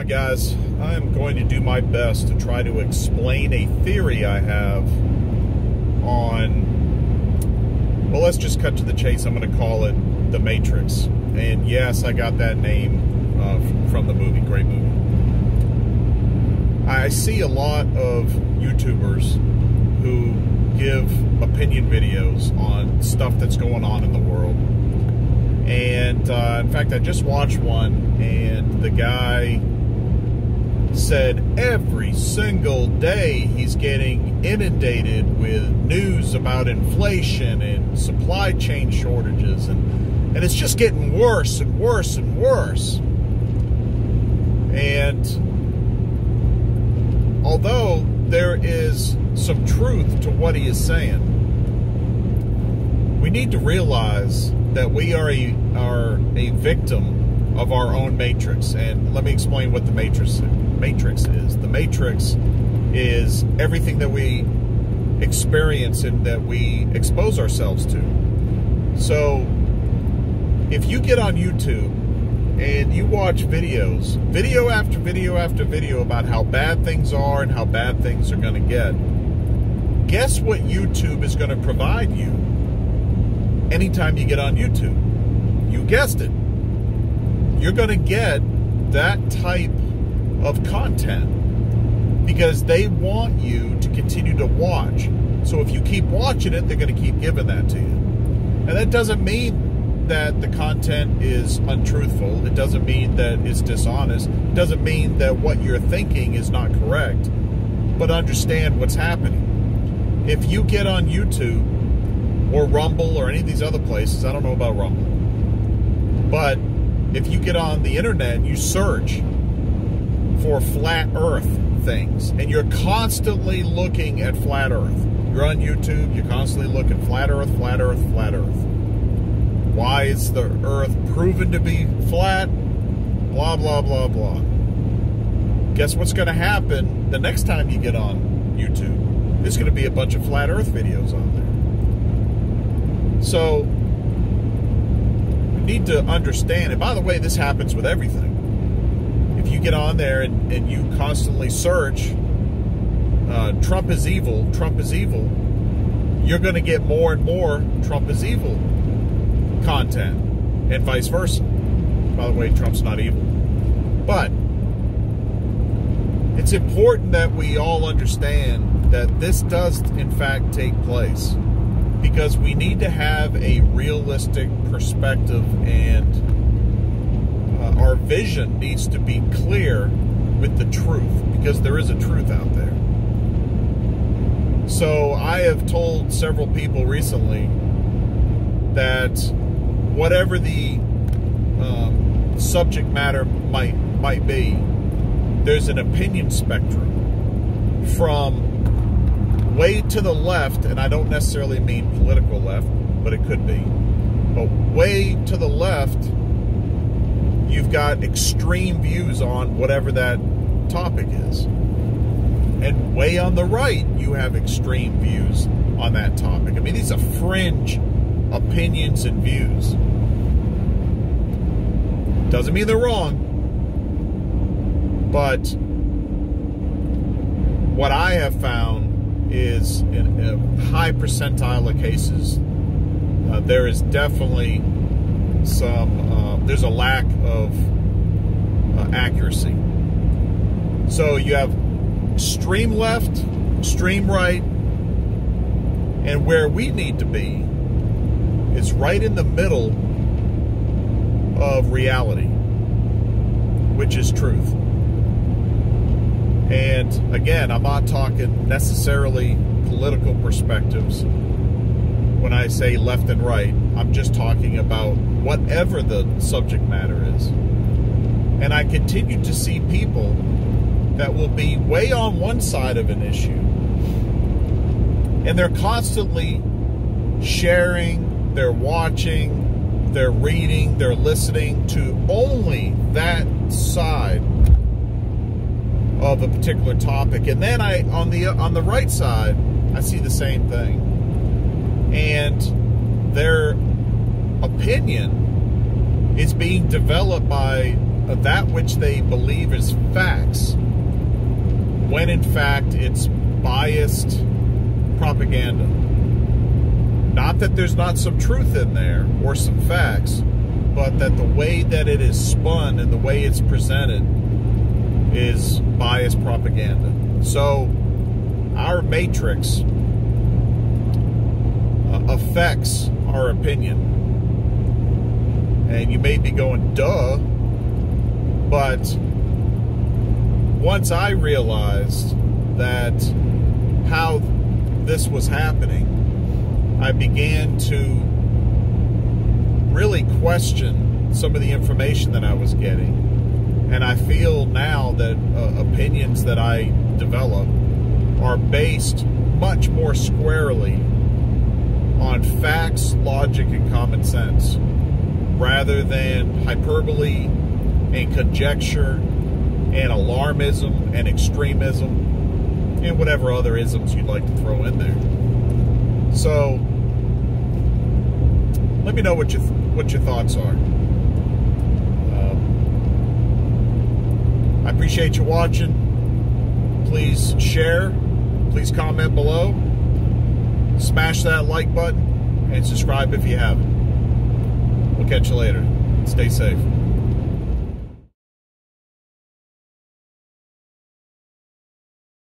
on, guys. I'm going to do my best to try to explain a theory I have on. Well, let's just cut to the chase. I'm going to call it The Matrix. And yes, I got that name uh, from the movie. Great movie. I see a lot of YouTubers who give opinion videos on stuff that's going on in the world. And uh, in fact, I just watched one, and the guy said every single day he's getting inundated with news about inflation and supply chain shortages, and, and it's just getting worse and worse and worse. And although there is some truth to what he is saying, we need to realize that we are a are a victim of our own matrix. And let me explain what the matrix matrix is. The matrix is everything that we experience and that we expose ourselves to. So if you get on YouTube and you watch videos, video after video after video about how bad things are and how bad things are going to get, guess what YouTube is going to provide you anytime you get on YouTube? You guessed it. You're going to get that type of content because they want you to continue to watch. So if you keep watching it, they're going to keep giving that to you. And that doesn't mean that the content is untruthful. It doesn't mean that it's dishonest. It doesn't mean that what you're thinking is not correct. But understand what's happening. If you get on YouTube or Rumble or any of these other places, I don't know about Rumble, but if you get on the internet and you search for flat earth things and you're constantly looking at flat earth, you're on YouTube, you're constantly looking flat earth, flat earth, flat earth. Why is the earth proven to be flat? Blah, blah, blah, blah. Guess what's going to happen the next time you get on YouTube? There's going to be a bunch of flat earth videos on there. So, we need to understand, and by the way, this happens with everything. You get on there and, and you constantly search, uh, Trump is evil, Trump is evil, you're going to get more and more Trump is evil content, and vice versa. By the way, Trump's not evil. But it's important that we all understand that this does, in fact, take place because we need to have a realistic perspective and our vision needs to be clear with the truth because there is a truth out there. So I have told several people recently that whatever the um, subject matter might might be, there's an opinion spectrum from way to the left, and I don't necessarily mean political left, but it could be. But way to the left, you've got extreme views on whatever that topic is. And way on the right, you have extreme views on that topic. I mean, these are fringe opinions and views. Doesn't mean they're wrong, but what I have found is in a high percentile of cases, uh, there is definitely some, uh, there's a lack of uh, accuracy. So you have stream left, stream right, and where we need to be is right in the middle of reality, which is truth. And again, I'm not talking necessarily political perspectives when I say left and right. I'm just talking about whatever the subject matter is. And I continue to see people that will be way on one side of an issue. And they're constantly sharing, they're watching, they're reading, they're listening to only that side of a particular topic. And then I on the on the right side, I see the same thing. And their opinion is being developed by that which they believe is facts, when in fact it's biased propaganda. Not that there's not some truth in there or some facts, but that the way that it is spun and the way it's presented is biased propaganda. So, our matrix uh, affects our opinion. And you may be going, duh, but once I realized that how this was happening, I began to really question some of the information that I was getting. And I feel now that uh, opinions that I develop are based much more squarely on facts, logic, and common sense rather than hyperbole and conjecture and alarmism and extremism and whatever other isms you'd like to throw in there. So let me know what you what your thoughts are. Um, I appreciate you watching. Please share. Please comment below. Smash that like button and subscribe if you haven't. We'll catch you later. Stay safe.